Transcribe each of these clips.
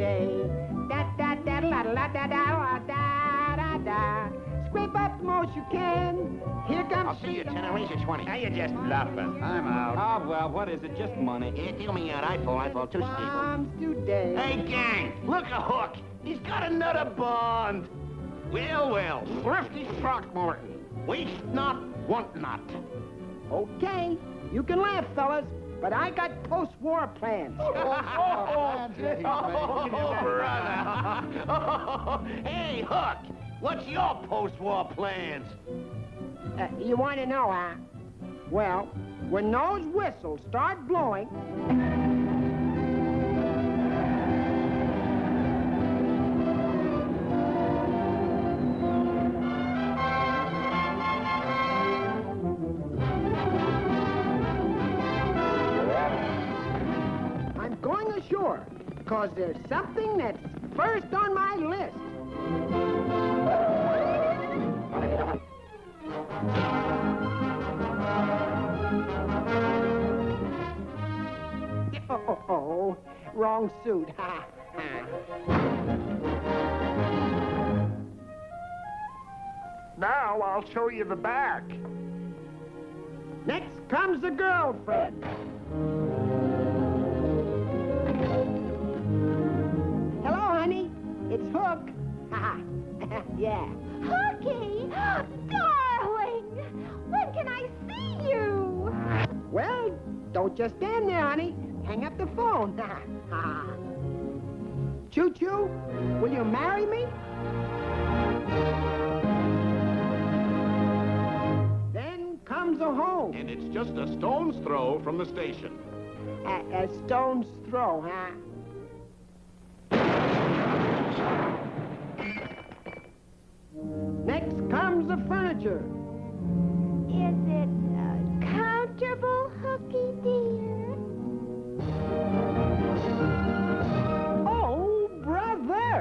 day. Da da da da da da da da. Scrape up the most you can. Here comes. I'll see you ten or raise you twenty. Now you're just bluffing. I'm out. Oh well, what is it? Just money. Yeah, deal me out. I fall. I fall too steep. today. Hey gang, look a hook. He's got another bond. Well, well, thrifty Throckmorton. Waste not, want not. Okay, you can laugh, fellas but I got post-war plans. Oh, brother. hey, Hook, what's your post-war plans? Uh, you want to know, huh? Well, when those whistles start blowing, ashore, because there's something that's first on my list. Oh, oh, oh, wrong suit. Ha, ha. Now I'll show you the back. Next comes the girlfriend. yeah. Hooky! Darling! When can I see you? Well, don't just stand there, honey. Hang up the phone. Ha, ha. Choo Choo, will you marry me? Then comes a home. And it's just a stone's throw from the station. A, a stone's throw, huh? Comes the furniture. Is it uh, comfortable, Hooky dear? Oh, brother!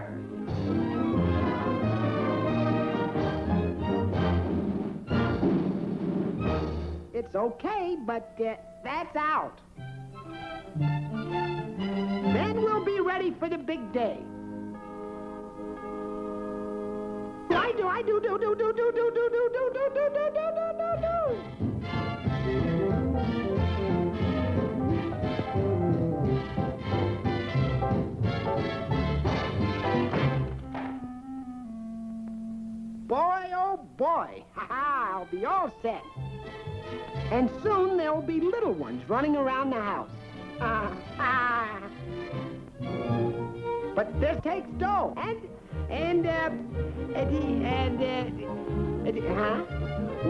It's okay, but uh, that's out. Then we'll be ready for the big day. I do, I do, do, do, do, do, do, do, do, do, do, do, do, do, do, do, do. Boy, oh boy, ha ha, I'll be all set. And soon there'll be little ones running around the house. Ah, ah. But this takes dough. And, and, uh, and, and, uh, huh?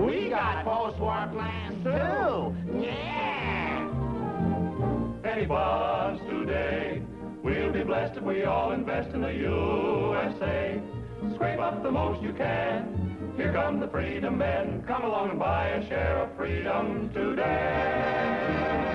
We got post-war plans, too. Yeah! Penny bonds today. We'll be blessed if we all invest in the USA. Scrape up the most you can. Here come the freedom men. Come along and buy a share of freedom today.